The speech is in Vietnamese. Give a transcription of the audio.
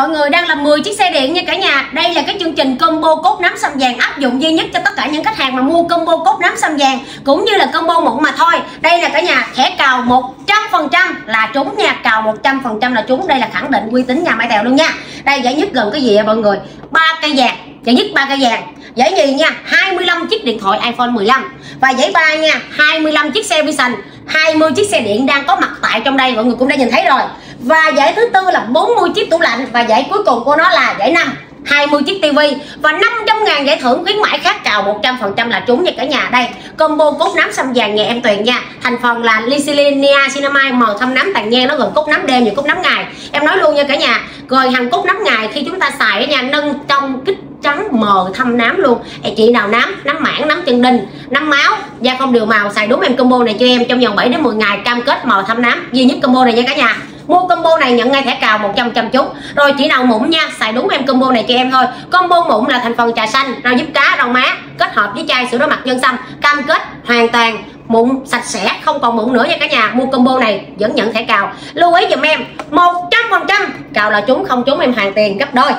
mọi người đang làm 10 chiếc xe điện nha cả nhà. Đây là cái chương trình combo cốt nắm xăm vàng áp dụng duy nhất cho tất cả những khách hàng mà mua combo cốt nắm xăm vàng, cũng như là combo mụn mà thôi. Đây là cả nhà, thẻ cào 100% là trúng nha, cào 100% là trúng. Đây là khẳng định uy tín nhà máy tèo luôn nha. Đây, giải nhất gần cái gì vậy mọi người? Ba cây vàng, giải nhất ba cây vàng. Giải nhì nha 25 chiếc điện thoại iPhone 15 và giải ba nha 25 chiếc xe Vision 20 chiếc xe điện đang có mặt tại trong đây. Mọi người cũng đã nhìn thấy rồi và giải thứ tư là 40 chiếc tủ lạnh. Và giải cuối cùng của nó là giải năm 20 chiếc tivi. Và 500 ngàn giải thưởng khuyến mãi khác cào 100% là trúng nha cả nhà. Đây combo cốt nắm xăm vàng nhà em tuyền nha. Thành phần là Lysilia Cinnamide màu thâm nắm tàn nhang nó gồm cốt nắm đêm và cốt nắm ngày. Em nói luôn nha cả nhà rồi hàng cốt nắm ngày khi chúng ta xài ở nhà nâng trong kích trắng mờ thâm nám luôn. Ê, chị nào nám nắm mảng nắm chân đinh nắm máu. Da không đều màu xài đúng em combo này cho em trong vòng 7 đến 10 ngày cam kết màu thâm nám. Duy nhất combo này nha cả nhà mua combo này nhận ngay thẻ cào 100 trăm chút rồi chỉ nào mụn nha xài đúng em combo này cho em thôi. Combo mụn là thành phần trà xanh rau giúp cá rau má kết hợp với chai sữa rửa mặt nhân sâm, cam kết hoàn toàn mụn sạch sẽ không còn mụn nữa nha cả nhà. Mua combo này vẫn nhận thẻ cào. Lưu ý giùm em 100% cào là chúng không chúng em hoàn tiền gấp đôi.